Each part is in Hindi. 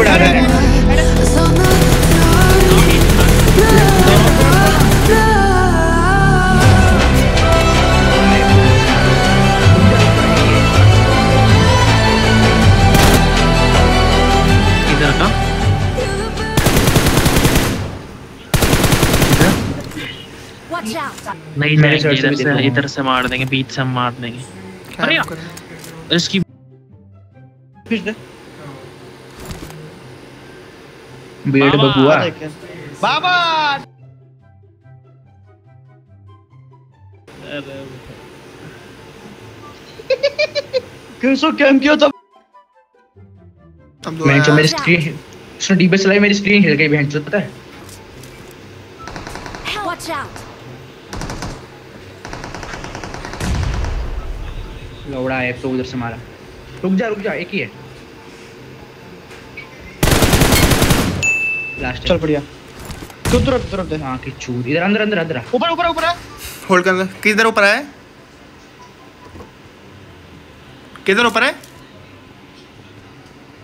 बढ़ा रहा है! नहीं जाएँगे से इधर से इधर से मार देंगे बीच से मार देंगे। अरे यार, इसकी खींच बेड बबुआ। बाबा। कैसे कैम किया था? मैं जो मेरी स्क्रीन उसने डीबे चलाई मेरी स्क्रीन हिल गई बहन चोद पता है। Watch out! लौड़ा है तो उधर से मारा। रुक जा रुक जा एक ही है। लास्ट चल बढ़िया। तू तुरंत तुरंत दे हाँ की चूर। इधर अंदर अंदर अंदर ऊपर ऊपर ऊपर होल्ड कर किधर ऊपर है किधर ऊपर है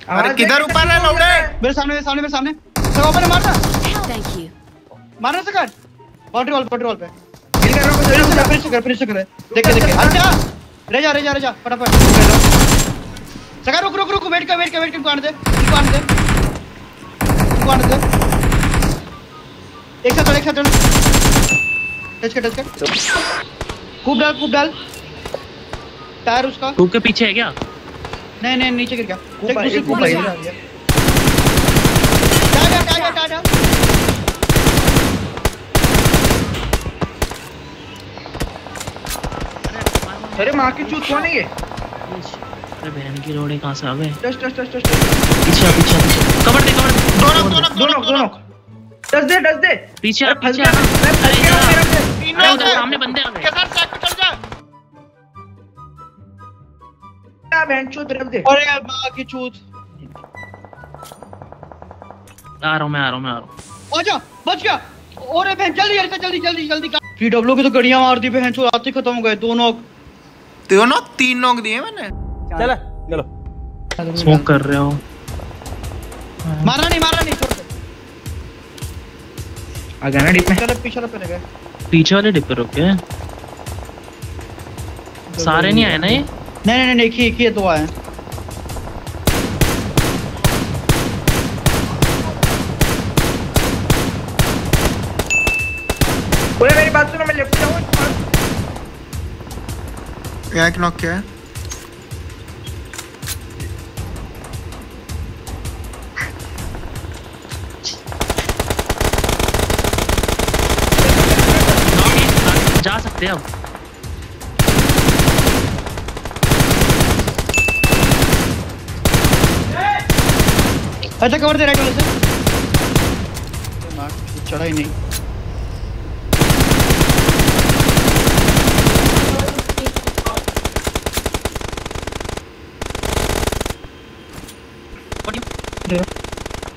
अरे किधर ऊपर है लौड़े मेरे सामने मेरे सामने मेरे सामने। सर ऊपर मारना। Thank you. मारना सकर बाउंड्री वॉल बाउंड्री वॉल पे। हिल कर रुक, फिनिश रुक, कर। फिनिश कर फिनिश कर। देख देख के अच्छा। रह जा रह जा रह जा। फटाफट। सकर रुक रुक रुक वेट कर वेट कर वेट कर। आने दे आने दे। इनको आने एक साथ एक साथ टच कर टच कर. कूप डाल कूप डाल. टायर उसका. टू के पीछे है क्या? नहीं नहीं नीचे गिर गया. कूप एक कूप कूप आ- टायर टायर टायर टायर अरे माँ की चूत कौन है ये? अरे बहन की रोड़े कहाँ से आ गए? टच टच टच टच पीछे पीछे कवर दे कवर दे। दोनों दोनों दोनों दोनों टच दे टच दे। पीछे अरे फंस पीछे गया मैं फंस गया मेरा से। अरे उधर सामने बंदे आ गए। के साथ साथ चल जा। क्या बहन चोद रख दे। अरे माँ की चूत आ रहा हूँ मैं आ रहा हूँ मैं आ रहा हूँ। आजा बच गया। और बहन जल्दी जल्दी जल्दी जल्दी जल्दी पीडब्ल्यू की तो गड़ियाँ मार दी बहन चो आते खत्म हो गए दोनों दोनों तीन नोक दिए मैंने। चल। चलो स्मोक कर रहे हो। मारना नहीं मारना नहीं छोड़ आ गया ना डीप में? चलो पीछे रख गए। पीछे वाले डिब्बे रुके सारे नहीं आए ना ये? नहीं नहीं नहीं एक ही एक ही दो आए बोले मेरी बात सुनो मैं लेफ़्ट जाऊँ एक नॉक किया है। अब अच्छा कवर दे राइट वाले से मार, चढ़ा ही नहीं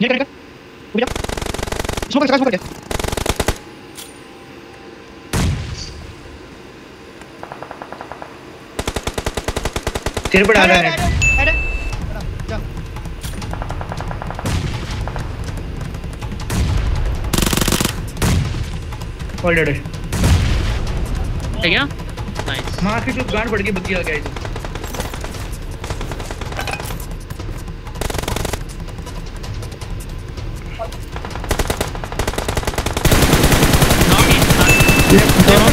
ये कर कर उठ जा स्मोक कर स्मोक कर तेरे पर आ रहा है। अरे जा ऑलरेडी है क्या? नाइस माँ की चूत गांड पड़ गई बुद्धि आ इधर। दोनों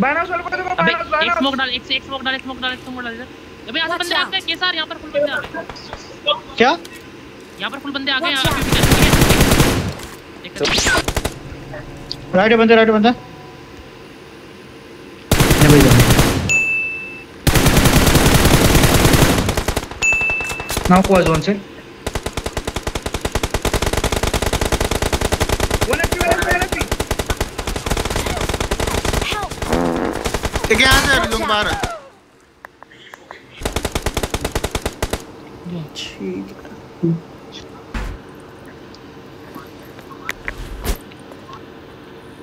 कर दो ना बायनोस को देखो अबे एक स्मोक डाल एक से एक स्मोक डाल एक स्मोक डाल एक स्मोक डाल इधर। अबे यहाँ से बंदे आ. गए केसर यहाँ पर फुल बंदे आ गए। क्या? यहाँ पर फुल बंदे आ गए यहाँ पे भी देख राइट बंदे राइट बंदा। नाउ को जोन। से। वन एचपी एक यहाँ से लोग बाहर ठीक है